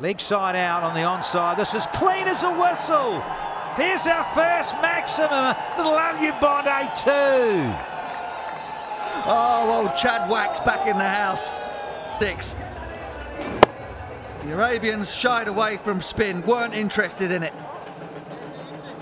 Leg side out on the onside. This is clean as a whistle. Here's our first maximum. Little onion bond A2. Oh, well, Chadwick's back in the house. Six. The Arabians shied away from spin, weren't interested in it.